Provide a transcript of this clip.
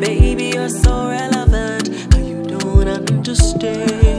Baby, you're so relevant. You don't understand.